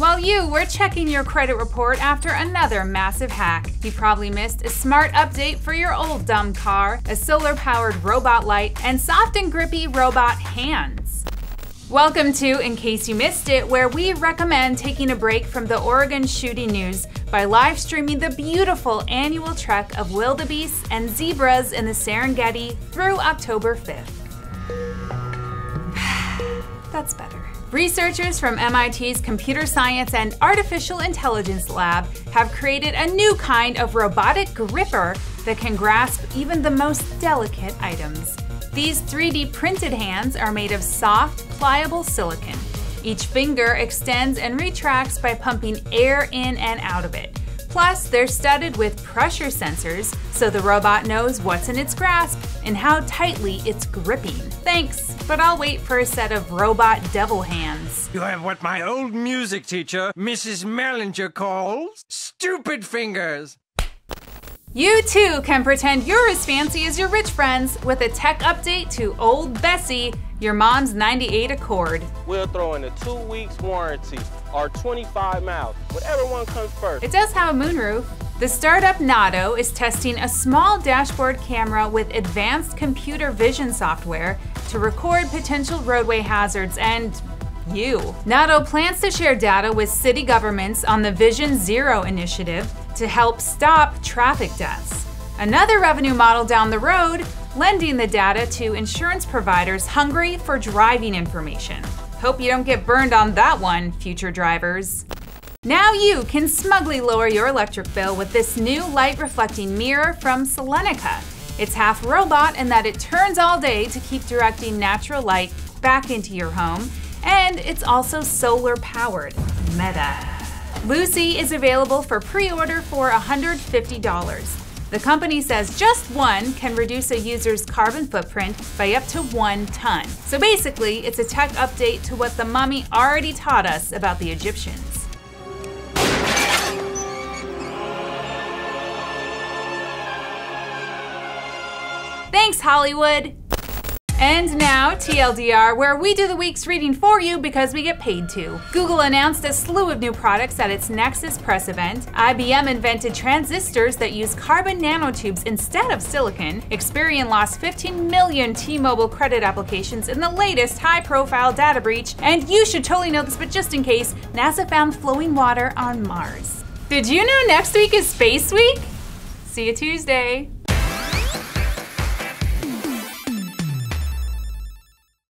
While you were checking your credit report after another massive hack, you probably missed a smart update for your old dumb car, a solar powered robot light, and soft and grippy robot hands. Welcome to In Case You Missed It, where we recommend taking a break from the Oregon shooting news by live streaming the beautiful annual trek of wildebeests and zebras in the Serengeti through October 5th. That's better. Researchers from MIT's Computer Science and Artificial Intelligence Lab have created a new kind of robotic gripper that can grasp even the most delicate items. These 3D printed hands are made of soft, pliable silicon. Each finger extends and retracts by pumping air in and out of it. Plus, they're studded with pressure sensors so the robot knows what's in its grasp and how tightly it's gripping. Thanks, but I'll wait for a set of robot devil hands. You have what my old music teacher, Mrs. Mellinger, calls stupid fingers. You too can pretend you're as fancy as your rich friends with a tech update to Old Bessie, your mom's 98 Accord. We'll throw in a two weeks warranty or 25 miles, whatever one comes first. It does have a moonroof. The startup Nauto is testing a small dashboard camera with advanced computer vision software to record potential roadway hazards and you. Nauto plans to share data with city governments on the Vision Zero initiative to help stop traffic deaths. Another revenue model down the road, lending the data to insurance providers hungry for driving information. Hope you don't get burned on that one, future drivers. Now you can smugly lower your electric bill with this new light reflecting mirror from Solenica. It's half robot in that it turns all day to keep directing natural light back into your home, and it's also solar powered. Meta. Lucy is available for pre order for $150. The company says just one can reduce a user's carbon footprint by up to one ton. So basically, it's a tech update to what the mummy already taught us about the Egyptians. Thanks, Hollywood! And now, TLDR, where we do the week's reading for you because we get paid to. Google announced a slew of new products at its Nexus press event. IBM invented transistors that use carbon nanotubes instead of silicon. Experian lost 15 million T-Mobile credit applications in the latest high-profile data breach. And you should totally know this, but just in case, NASA found flowing water on Mars. Did you know next week is Space Week? See you Tuesday.